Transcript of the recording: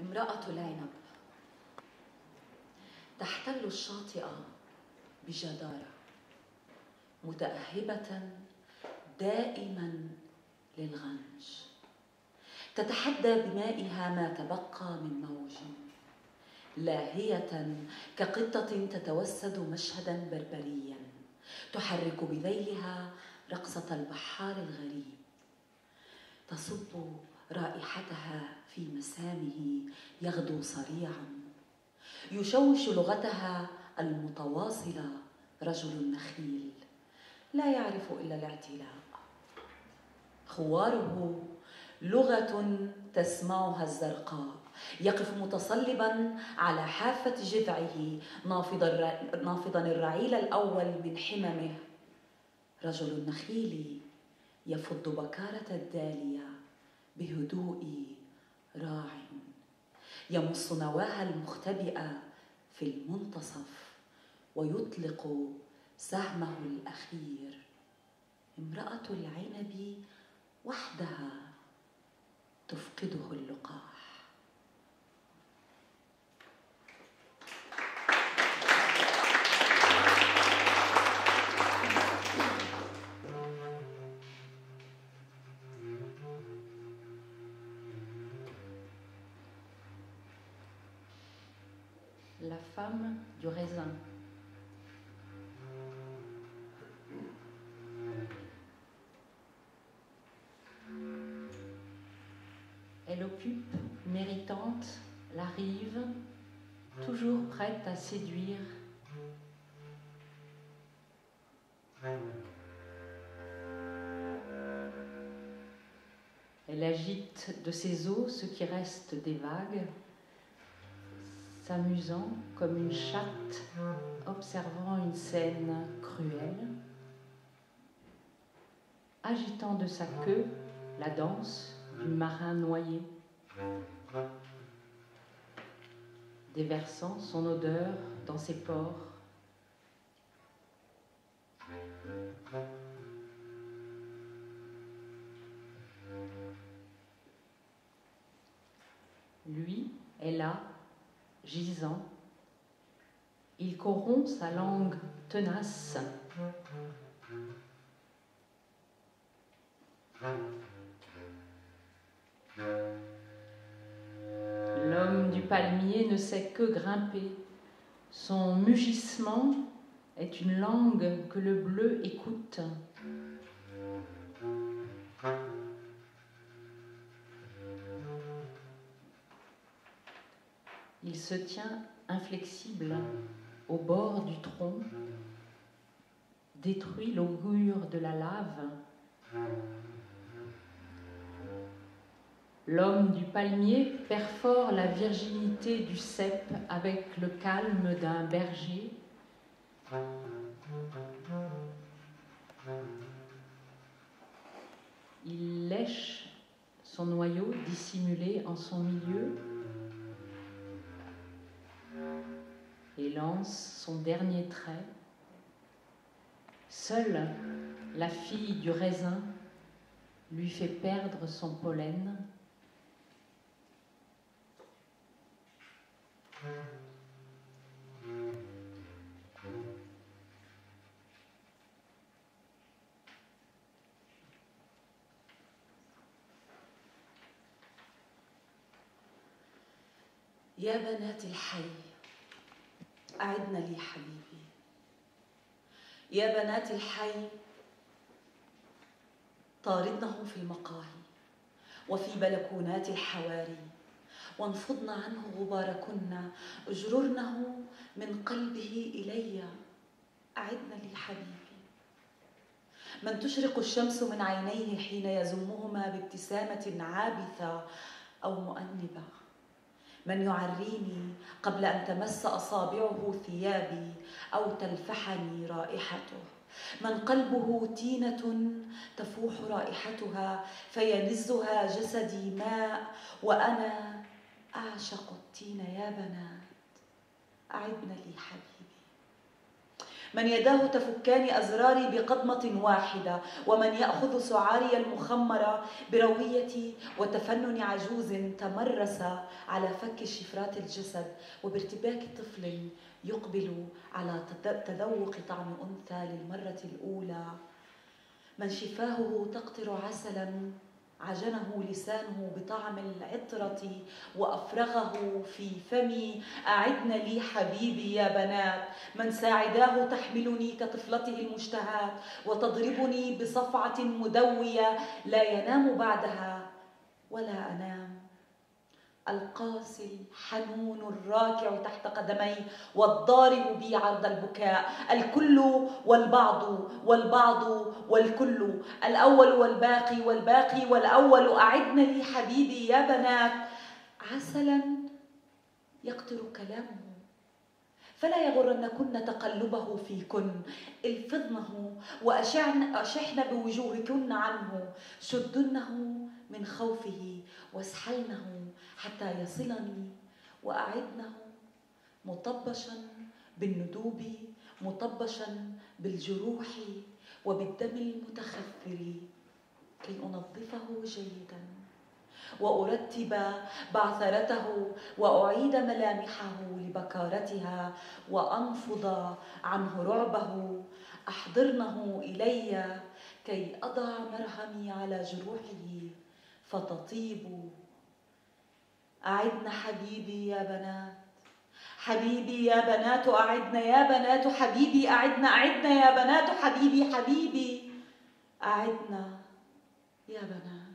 امرأة العنب تحتل الشاطئ بجدارة متأهبة دائما للغنج. تتحدى بمائها ما تبقى من موج. لاهية كقطة تتوسد مشهدا بربريا. تحرك بذيلها رقصة البحار الغريب. تصب رائحتها في مسامه يغدو صريعا. يشوش لغتها المتواصله رجل النخيل لا يعرف إلا الاعتلاء. خواره لغة تسمعها الزرقاء يقف متصلبا على حافة جذعه نافضا الرعيل الأول من حممه. رجل النخيل يفض بكارة الدالية. بهدوء راع. يمص نواها المختبئه في المنتصف ويطلق سهمه الأخير. امرأة العنب وحدها تفقده اللقاح. La femme du raisin. Elle occupe, méritante, la rive, toujours prête à séduire. Elle agite de ses eaux ce qui reste des vagues, s'amusant comme une chatte observant une scène cruelle, agitant de sa queue la danse du marin noyé, déversant son odeur dans ses pores. Lui est là gisant, il corrompt sa langue tenace. L'homme du palmier ne sait que grimper. Son mugissement est une langue que le bleu écoute. Il se tient inflexible au bord du tronc, détruit l'augure de la lave. L'homme du palmier perfore la virginité du cep avec le calme d'un berger. Il lèche son noyau dissimulé en son milieu lance son dernier trait. Seule la fille du raisin lui fait perdre son pollen. يا بنات الحي أعدن لي حبيبي. يا بنات الحي طاردنه في المقاهي وفي بلكونات الحواري وانفضن عنه غباركن أجررنه من قلبه إلي. أعدن لي حبيبي. من تشرق الشمس من عينيه حين يزمهما بابتسامة عابثة أو مؤنبة. من يعريني قبل أن تمس أصابعه ثيابي أو تلفحني رائحته. من قلبه تينة تفوح رائحتها فينزها جسدي ماء وأنا أعشق التين يا بنات. اعدن لي حبيبي. من يداه تفكان أزراري بقضمة واحدة ومن يأخذ سعاري المخمرة بروية وتفنن عجوز تمرس على فك شفرات الجسد. وبارتباك طفل يقبل على تذوق طعم أنثى للمرة الأولى. من شفاهه تقطر عسلا عجنه لسانه بطعم العطرة وأفرغه في فمي. أعدن لي حبيبي يا بنات من ساعداه تحملني كطفلته المشتهاة وتضربني بصفعة مدوية لا ينام بعدها ولا أنام. القاسي الحنون الراكع تحت قدمي والضارب بي عرض البكاء. الكل والبعض والبعض والكل. الأول والباقي والباقي والأول. أعدن لي حبيبي يا بنات. عسلا يقطر كلامه. فلا يغرنكن تقلبه فيكن. الفظنه وأشعن أشحن بوجوهكن عنه. شدنه من خوفه واسحلنه حتى يصلني وأعدنه مطبشا بالندوب مطبشا بالجروح وبالدم المتخثر كي أنظفه جيدا وأرتب بعثرته وأعيد ملامحه لبكارتها وأنفض عنه رعبه أحضرنه إلي كي أضع مرهمي على جروحه. فتطيب. أعدنا حبيبي يا بنات. حبيبي يا بنات أعدنا يا بنات. حبيبي أعدنا أعدنا يا بنات. حبيبي حبيبي. أعدنا يا بنات.